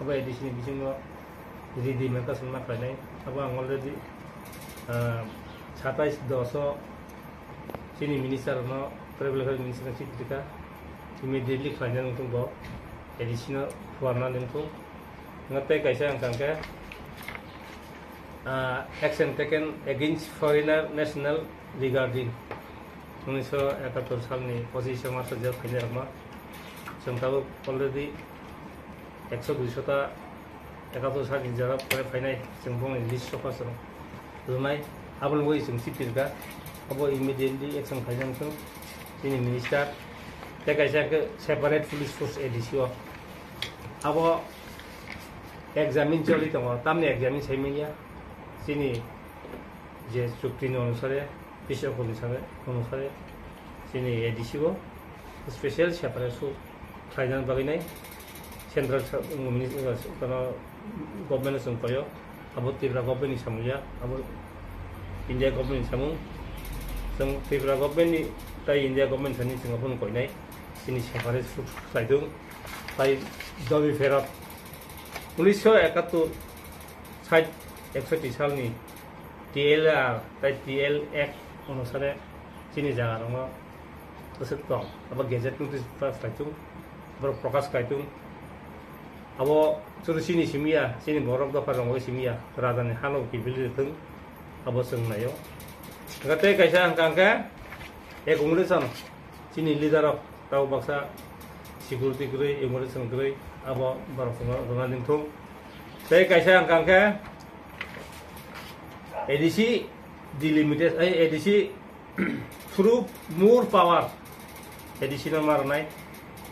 abo edisi ni bisingo ready meka sunma khainai abo ang already সাতাইশ দশ sini minister no travel health minister na chitrika immediately khanya nung bo additional warna nung tu ngatai kaisa ang kangka action taken against foreigner national regarding উনিশশো একাত্তর সালনি পঁচিশে March যে final मा जों दाबो already एकस' दुइस'था एकात्तर सालनि जारा फरायफायनाय जों बुंनाय लिस्ट सफाजों रुनाय आबोल वै जों सिटिरगा अब इमिडिएटलि एक्सन खालामखौ जोंनि मिनिस्टार बे गायसाखौ सेपारेट पुलिस फोर्स एडिसिअ अब एग्जामिन चलि दङ तामनि एग्जामिन सायमैया जोंनि जे चुक्तिनि अनुसारे पिस अनुसारे अनुसारे जोंनि एडिसिअ स्पेसियल सेपारेट खालामनानै बागैनाय 센트럴 그나 고변에 선거요 아버 티브라 고변이 삼우야 아버 인디아 고변이 삼우 성 티브라 고변이 তাই ইন্ডিয়া গভর্নমেন্ট সানি সিঙ্গাপুর কই নাই সিনি সেখানে চাইদুং তাই দাবি ফেরত উনিশশো একাত্তর ষাট একষট্টি সালনি টিএল আর তাই টিএল এক অনুসারে চিনি জায়গা রঙ তসে কম আবার গেজেট নোটিস ফাইতুম আবার প্রকাশ পাইতুম abo chur sini simia sini borok dopa rongo simia rada ni hano ki bili tun abo sung na yo ngate kai sa ang kangka e kungri son sini lida rok tau baksa sikur ti kri e kungri son kri abo barok sunga runga ning tung te kai sa ang kangka edisi delimited ai edisi through more power edisi nomor nai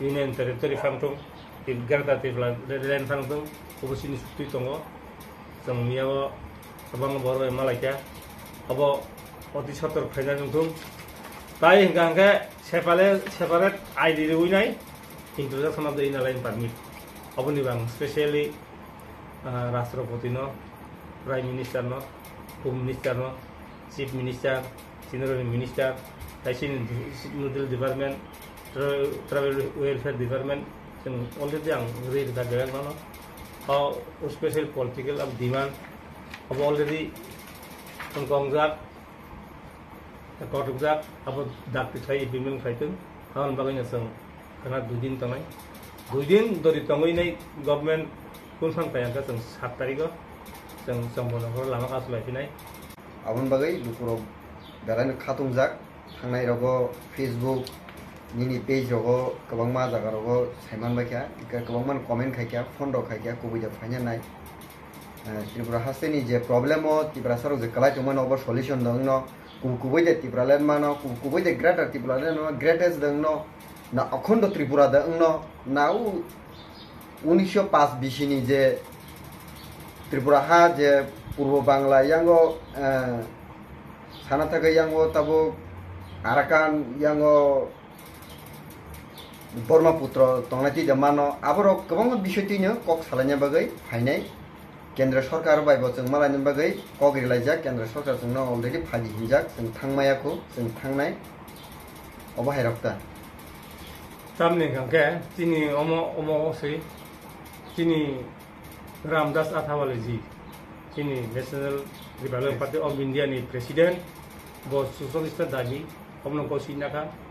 union territory from tung power edisi nomor naik union territory fangtung garda tibla len fangtung ubusini sukti tongo semua abang baru emalainya abo অতি সতর্ক final নতুন তাই হিংকা সেপারে separate ID উইনাই introduction of the inner line permit অবনি বাং specially রাষ্ট্রপতি ন প্রাইম মিনিস্টার ন হোম মিনিস্টার ন চিফ মিনিস্টার সিনিয়র মিনিস্টার তাইসিন নুডেল ডিপার্টমেন্ট ট্রাভেল ওয়েলফেয়ার ডিপার্টমেন্ট কিন্তু অলৰেডি আংগুৰি এটা বেলেগ ধৰণৰ স্পেচিয়েল পলিটিকেল আৰু ডিমাণ্ড হ'ব অলৰেডি কংজাক কটকজাক আৰু ডাক পিঠাই বিমেন খাইটোং হাওন বাগৈ নাচাওঁ কাৰণ দুদিন টঙাই দুদিন দৰি টঙৈ নাই গভমেণ্ট কোনখন পাই আছে যেন সাত তাৰিখত যেন চম্বনগৰ লামা কাছ ওলাই পিনাই আহোন বাগৈ দুপুৰ বেলাই খাটোং যাক থাকি ৰ'ব Facebook nini page rogo kwbangma jaga rogo saiman bai kya kwbangma comment khai kya phone rok khai kya kubida phaina nai Tripura হাসেনি যে প্রবলেমও ত্রিপুরা সরক যে কালাই তোমার অব সলিউশন দং ন কুবই দে ত্রিপুরা লেন মান কুবই দে গ্রেটার ত্রিপুরালেন গ্রেটেস দং ন না অখণ্ড ত্রিপুরা দং ন না উনিশশো পাঁচ বিশিনি যে ত্রিপুরা হা যে পূর্ব বাংলা ইয়াঙ্গ সানা থাকে ইয়াঙ্গ তাবো আরাকান ইয়াঙ্গ ब्रह्मपुत्र तंगनाति जमानो आबरो गोबां बिषय तिनो कक सालायनाय बागै फायनाय केन्द्र सरकार बायबो जों मालायनि बागै कग्रिलायजा केन्द्र सरकार जोंनो अलरेडि फायदि हिनजाक जों थांमायाखौ जों थांनाय अबहाय रक्ता तामनि गंके तिनि अम अम सै तिनि रामदास आथावालेजी तिनि नेशनल रिपब्लिक पार्टी अफ इन्डियानि प्रेसिडेन्ट बो सुसंस्था दाबि हमनो कसिनाखा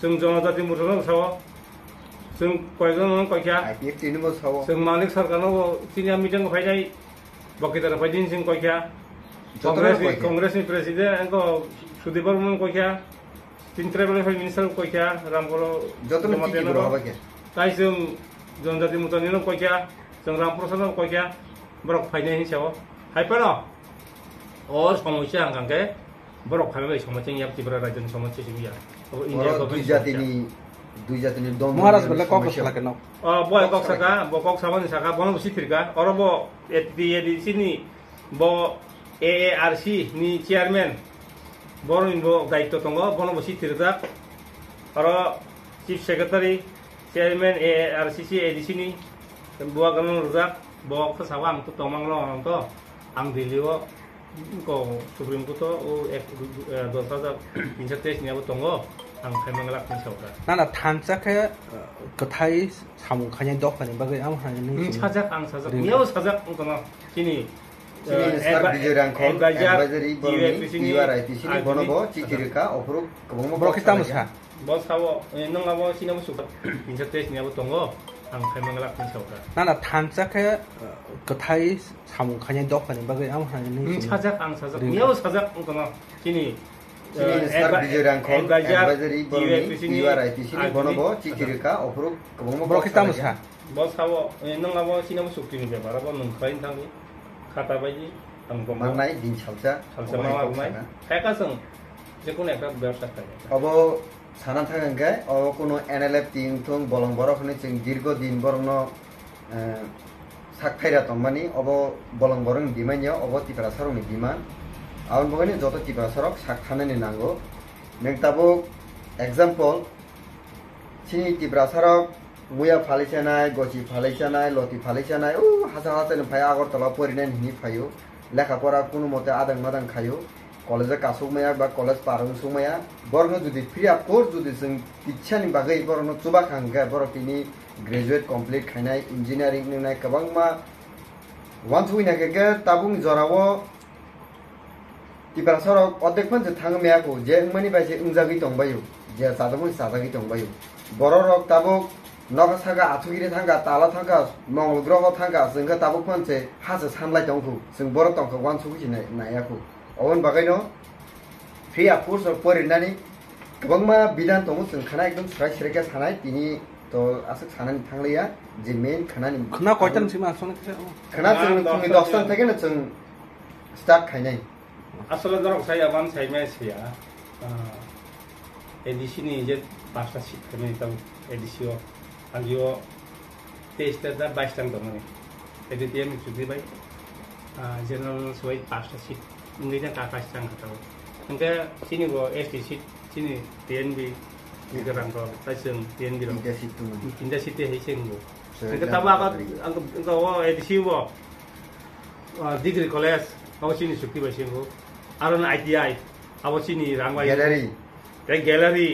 जों जनजाति मुथनो साwo जों कयजन कयखा आइपिएफ टिनुबो सावो जों मालिक सरकारनो तिनिया मिटिं फायनाय बकिदार फायदिन जों कयखा जतरा कांग्रेस कयखा। कांग्रेसनि प्रेसिडेन्ट एंको सुदीप बर्मन कयखा तिन ट्राइबेल मिनिस्टार कयखा रामगलो जतन टिकि बरो हबा के তাই जों जनजाति मुतानिनो कयखा जों रामप्रसादनो कयखा बरक फायनायनि दुई जाति नि दुई जाति नि दम महाराज भन्ने कक सलाके न अ बय कक सका ब कक सावन सका बन उसी थिरका अर ब यति यदि सिनि ब एएआरसी नि चेयरम्यान बरु इन ब दायित्व तंग बन बसी थिरदा अर chief secretary chairman ARCC ADC नि बुवा गन रुजा ब कक सावा हम तो तमंग न हम तो आम दिलियो 거 그림부터 노사자 인색대 지내었던 거 나나 탐색해 하는 찾아 나나 단짝해 그타이 사무 그냥 덕하는 바가 아무 하는 일. 사작 안 사작. 미야오 사작 그나 기니. 지니 스타르 비조랑 콘 엠바저리 보니 이와라이 피시니 보노보 치키르카 오프로 그뭐 그렇게 담으사. 뭐 사워 능하고 시나무 속기는데 바라보는 그인 당이 카타바지 당고 만나이 딘 찰자. 찰자 마와 마이. 제가선 제코네 그 베르사 타이. 어버 সানা থাকাঙ্কে অ কোনো এনএলএফ তিং থং বলং বরফনি চিং দীর্ঘ দিন বরংন সাকথাইরা তম্বানি, অব বলং বরং ডিমাইনিয়া অব ত্রিপুরা সরংনি ডিমান আউন বগানি যত ত্রিপুরা সরক সাকথানানি নাঙ্গো। মেংতাবো এক্সাম্পল চিনি ত্রিপুরা সরক, মুয়া ফালিসানায় গছি ফালিসানায় লতি ফালিসানায় ও হাসা হাসানি ফাই আগরতলা পরিণাম হিনি ফাইও। লেখাপড়া কোনো মতে আদাং মাদাং খাইও। कलेजा कासौमाया बा कलेज पारौसौमाया बरनो जुदि फ्री अफ कस्ट जुदि जों इच्छानि बागै बरनो चुबाखांगा बरकिनि ग्रेजुएट कमप्लिट खायनाय इन्जिनियारिं नोंनाय गोबां मा वान थुइनाखेगे ताबुं जरावो টিপার সরক অর্ধেক ফান থাঙ্গ মেয়াকু যে মানে বাইছে উংজাগি টংবায়ু যে সাদাবু সাদাগি টংবায়ু বড় রক তাবুক নগা সাগা আথুগিরে থাঙ্গা তালা থাঙ্গা মঙ্গল গ্রহ থাঙ্গা जोंखौ তাবুক मानसे हाजो सानलाय दंखौ जों बर' दंखौ वानसुखौ नायाखौ अवन बगैन फ्रि अफ कर्स पढ़ाई गोबा विधान दो जो खाना एकदम सर सर खाना तो आसानी थाना जे मेन खाना खाना खाना दस थे जो स्टार्ट खाने आसल एडिसी पाँचा सीट थे एडिसी आज तेईस बैसा दिन जुटे जेनेरल सब पाँचा seat mungkinnya ke Pakistan nggak tahu enggak sini gua es di sini DNB di kerang kau tajam DNB dong indah situ indah situ hiseng gua. Enggak tahu apa enggak angkep gua es di sini oh, degree college kau sini sukti bersih gua. Arun ITI aku sini rangwai. Galeri kayak eh, galeri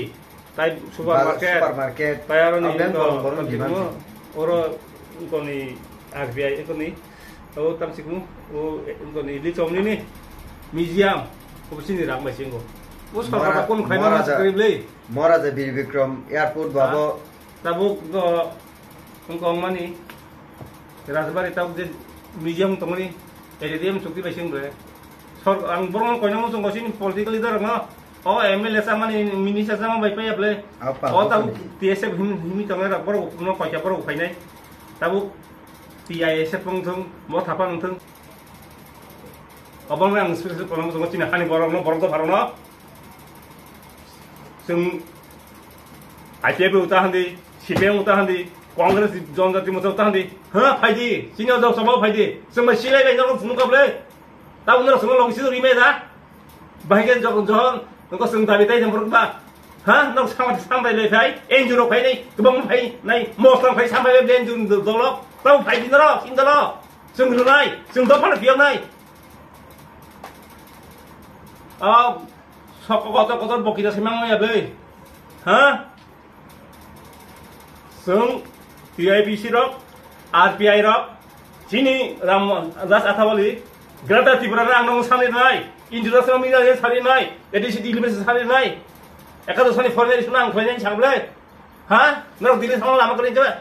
Tapi supermarket. Supermarket. Tapi aron ini kalau orang kalau ni RBI itu nih, oh tamsikmu, oh ini nih, museum खुसी नि राम्रो सिङ्गो उसको खाता कुन खाइमा करिबले महाराजा Birbikram airport भएको तब उनको मनि राजबारी तब जे म्युजियम तमनि एरे देम चुक्ति बेसिङ रे सर आं बरो कोइनम सुङ गसिन पोलिटिकल लिडर न ओ एमएलए सा मनि मिनिस्टर सा बाइ पाइ अपले ओ तब टीएसए भिम भिमि तमे र बरो न पाइ पर उखाइ नै तब पीआईएस पंग थंग मो Thapa नथंग abang yang spesial kalau nggak cina hani borong no borong tuh borong no sing ICP utah handi CPM utah handi Congress जनजाति मोसा उत्ता हन्दी ह फाइदि सिनियर जब सभाव फाइदि जों मा सिलाय बाय नरम फुनु काबले ता उनर सनो लंगसि रिमे दा बाहेगे जग जहन नंगो सों दाबि ताय जमर बा ह नंग सामा सामबाय ले फाइ एनजु रो फाइ नै गोबां फाइ नै मोसलां फाइ सामबाय बे एनजु दलक ता फाइ दिनर सिन्दल जों रुनाय जों दफान बियाव नै आ सक कत कत बकिदा सेमांगायाब्लै हा जों टिआइबिसि रक आरपिआइ रक सिनि राम दास आथावाली ग्रेटार त्रिपुरा आंनाव सालिनाय इन्टारनेसनेल मिडिया सालिनाय एडिसि डिलिमिटेसन सालिनाय एकादशनि फरायनायसुना आं फरायनायनि सानब्लै हा नरक दिल्ली थांनो लामा गरि जाबाय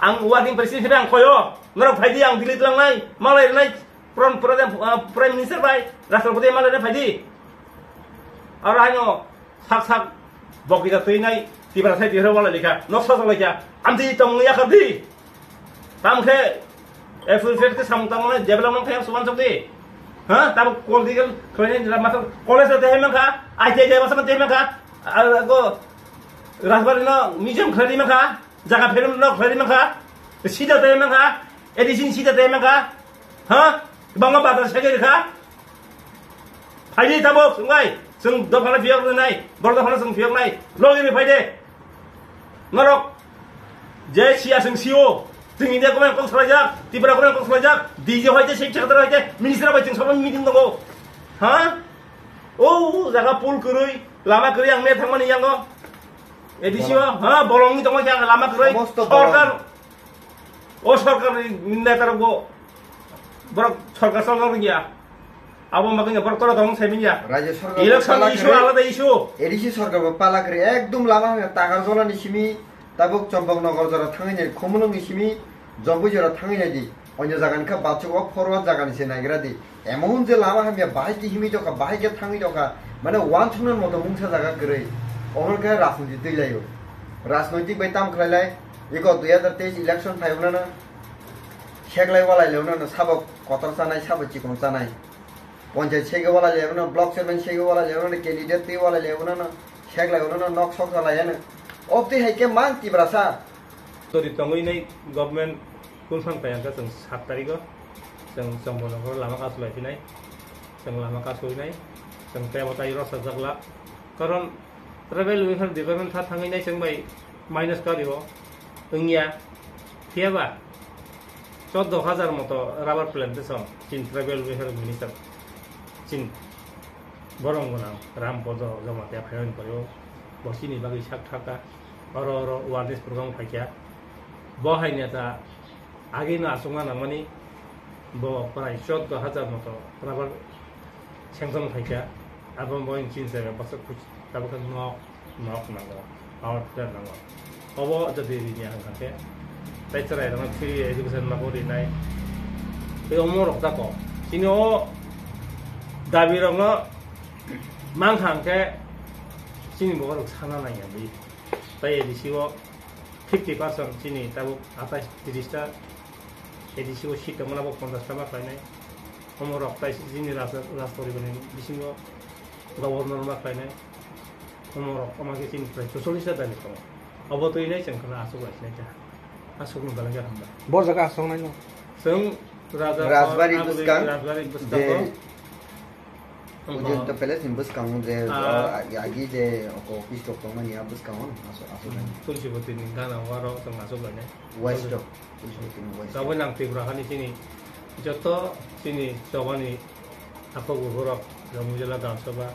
आं वार्किं प्रेसिडेन्ट आं खय नरक फायदि आं दिल्ली लांनाय मालायनाय प्राइम प्राइम मिनिस्टार बाय राष्ट्रपति मालायनाय फायदि আৰু আইনো চাক চাক বকিতা তুই নাই তিবাৰ চাই তিহাৰ বলা লিখা নক্সা চলাইছা আমি তমলিয়া খাদি তামখে এফুল ফেটকে সামতামনে জেবলা মন খাই সুমান চক্তি হ্যাঁ তার কল দিকে খাই মাথা কলেজে দেহে মেখা আইতে যাই মাথা দেহে মেখা, আর গো রাজবাড়ি ন মিউজিয়াম খাই মেখা জায়গা ফের ন খাই মেখা সিধা দেহে মেখা এডিসিন সিধা দেহে মেখা হ্যাঁ বাংলা বাজার সেগে রেখা ফাইলি যাব সঙ্গাই सेगे खा फाइदे थाबो सोंबाय जों दफाना फियाव नाय बर दफाना जों फियाव नाय लगिरि फाइदे नरक जे सिया जों सिअ जों इन्डिया गभर्नमेन्ट कल सालायजाक त्रिपुरा गभर्नमेन्ट कल सालायजाक डिजिआव हायदे सेक्रेटारि सेक्रेटारि हायदे मिनिस्टार बाय जों सबा मिटिं दङ हा ও জায়গা পুল করি লামা করি আং মে থাকমানি ইয়াঙ্গ এডিসিও হ্যাঁ বলংনি তোমার জায়গা লামা করি সমস্ত সরকার ও সরকার নেতার গো বড় সরকার সরকার গিয়া আবো মাকে বড় তোরা দং সাইমিন যা রাজ্য সরকার ইলেকশন পালা ইস্যু করে- আলাদা ইস্যু। এডিসি সরকার পালা করে একদম লামা টাকা জলানি সিমি তাবুক চম্পকনগর জরা থাঙিনাय খমলংনি সিমি জম্বুই জরা থাঙিনাय দি। অন্য জায়গানিখা বাচক ফরওয়ার্ড জায়গানিসে নাইগ্রা দি। এমন যে লামা হামিয়া বাহাইকে হিমি দকা বাহাইকে থাঙি দকা মানে ওয়ান থুনের মতো মুংসা জায়গা করে অহরকে রাজনীতি তৈলাইও রাজনৈতিক বাই তাম খাইলাই ইক দুই হাজার তেইশ ইলেকশন ফাইভনা সেগলাই ওয়ালাইলেও সাবক কতর পঞ্চায়েত সেগে বলা যাবে না, ব্লক চেয়ারম্যান সেগে বলা যাবে না ক্যান্ডিডেট তে বলা যাবে না সেক লাগবে না নক শক লাগে না। অবধি হাইকে মান কি ব্রাসা যদি তঙ্গই নাই গভর্নমেন্ট কোন সান পাই আমরা जों 7 তারিখ जों जों বনগর লামা কাজ নাই जों লামা কাজ হইনাই जों তেমতাই রসা জাগলা। কারণ ট্রাভেল উইফার ডিপার্টমেন্ট থা থাঙ্গিনাই जों বাই মাইনাস কারিব তঙ্গিয়া ফিয়াবা চোদ্দ হাজার মতো রাবার প্ল্যান্টেশন চিন ট্রাভেল উইফার মিনিস্টার चिन गरौँ गुना रामपद जम्मा त्यहाँ फाइन भयो बसिनी बाँकी साग ठाका अर अर वारदेस प्रोग्राम फाइक्या बहाइ नेता आगे नआसुङमा नमनि ब प्राय चौध हजारमा त प्रबल छ्याङसम्म फाइक्या अब म चिन सेवा बस्छ खुसी अब त न नक नङ आउट त नङ अब जति यहाँ खान्थे त्यही चराहरूमा फ्री एजुकेसनमा पनि नै त्यो म रोक्दा क चिनी हो রক্তা ক চিনি ও দাবি রঙ মান হাঙ্কে চিনি বড় সানা নাই আমি তাই এডিসিও ফিফটি পার্সেন্ট চিনি তাবো আঠাইশ তিরিশটা এডিসিও সিট মোনাবো পঞ্চাশটা मा खायनाय अमर अक्टाइस जोंनि राजपरिबारनि बिसिङाव गभर्नर मा खायनाय अमर अमाके चिनिफ्राय सल्लिसता दानि दङ अबतयनाय जोंखौनो आसुग लाखिनाय जा आसुग नुबालाय जाहांबाय बर জায়গা আসং নাই जों Unde pe sin bus ka de agi de ko fish to man ya bus ka aso aso kan pun si butin kan waro sang aso kan ya west to fish sini joto sini sogoni apa gugurok kamu jela kan soba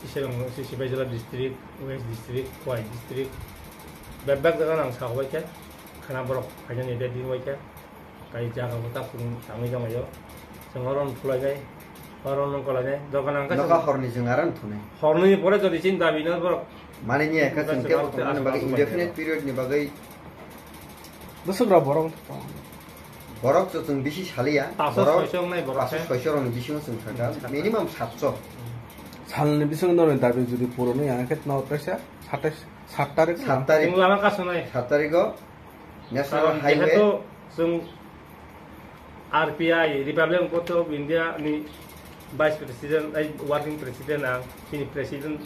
si si bejela distrik west distrik wai distrik bebek dengan nang sawa kan karena borok hanya ni de din wai kan kai jaga tak pun sangi kan yo sengoron pulai kai 바로는 거라네. 너가 난 가서 너가 허니 증가란 돈에. 허니 보래 저리 진다 비는 뭐 많이 니에 가서 깨고 돈은 막 이제 흔해 필요 없니 막이 무슨 라 뭐라고 했다. 버럭 저승 비시 살이야. 버럭 소셔네 버럭. 아스 소셔는 기신은 좀 살자. 미니멈 샀죠. 살는 비승 너는 답이 주디 보러는 양 했나 어떠샤? 사태 사타리 사타리. 뭐 아마 가서 나이. 사타리고 내서 하이웨이. 좀 RPI 리퍼블릭 오브 인디아 니 vice president ay working president ang senior president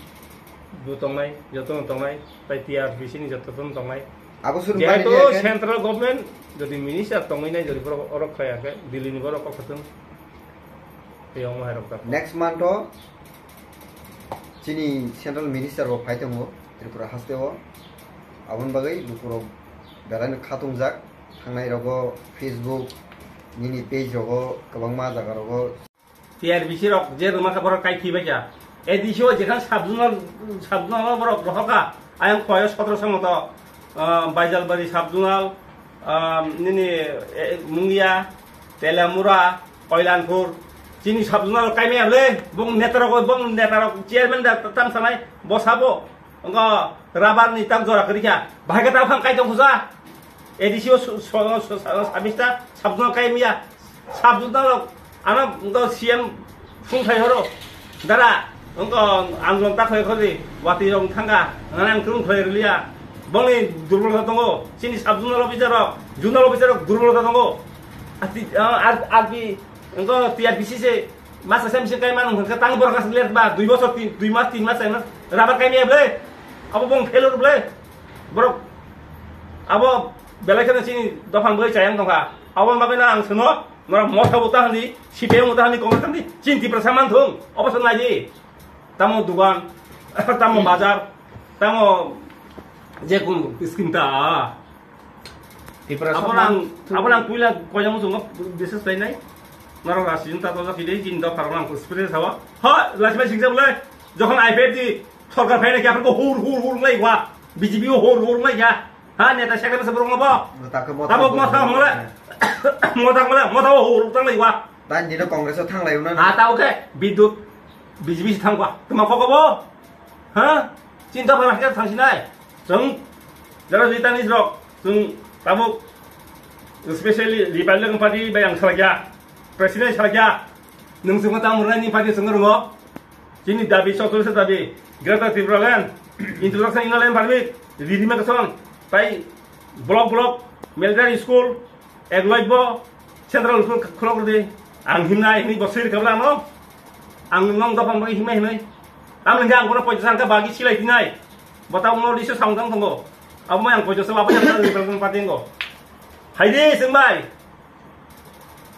do tongai joto tongai tai trbc ni joto ton tongai abo sur bai to central government jodi minister tongai nai jodi oro khaya ke dilini goro ko khatun ei omo herok ta next month chini central minister ro phai tongo tripura haste ho abon bagai dukuro berani khatung jak thangnai rogo facebook nini page rogo kobangma jagar rogo TRBC rok je rumah ka borok kai ki baca edisio jekan sabjunal sabjunal borok rohoka ayang koyo sotro samoto baijal bari sabjunal nini mungia telamura koilanpur sini sabjunal kai me able bung netara ko bung netara chairman da tam sanai bosabo engko rabar ni tam jora আমার তো CM সুন্থাই হর দাদা আন্দোলন তাকে খোঁজে ওয়াতি রং থাঙ্গা নানান লিয়া বলি দুর্বলতা দঙ্গ চিনি সাবজুনাল বিচারক জুনাল বিচারক দুর্বলতা দঙ্গ আগে আবার বেলা চাই দফা বই চাই দোকা আবার মাবেন আংস ন nora motha bota hani sipe mota hani kongres hani cinti prasaman thung obasan lagi tamo dugan tamo bazar tamo যে কোন স্কিমটা আপনার আপনার কুইলা কয়জা মুসুং বিশেষ তাই নাই নারো রাশিন তা তো কি চিন্তা পারো না স্প্রে খাওয়া হয় লাসিবাই সিংজা বলে যখন আইপিএফ দি সরকার ফাইনে কি আপনাকে হুর হুর হুর নাই গা বিজেপিও হুর হুর নাই গা হ্যাঁ নেতা সেখানে সব রঙ তাকে মাথা হলে mau tang mana mau tahu hulu tang lagi wah. Tan jadi kongres tang lagi mana? Ah tahu ke? Bidut biji biji tang wah. Teman kok kau hah? Cinta pernah kita tang sini seng. Jangan cerita nih dok seng. Tabuk especially di balik kembali kan bayang saja presiden saja nung sungai tamu rani pasti sungai jadi sini dabi sokul se dabi. Greta tibralan introduction ingalen parmi didime keson pai blok blok military school eglojbo central usul khulok de ang himna ini bosir kabla no? Ang ngong dapam bagi himai himai am lenga ang kuna pojo sangka bagi silai tinai batau no disu sangkang tonggo. Am yang pojo sama apa yang tadi belakang patinggo haide sembai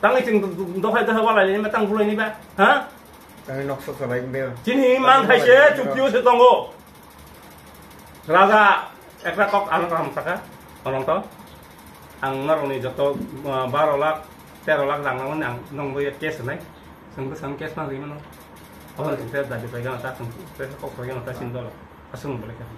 tang icing dohai dohai wala ini matang bulai ni ba? Ha? Tang nok so so lain bel. Jini mang hai se chukyu se tonggo. Raja ekra kok anong kam saka. Anong to ang ngarong ni joto baro lak tero lak lang naman ang nong boy kes nai sang sang kes na rin no awal kita dari pegang atas sang kita kok pegang atas sindol asung boleh kan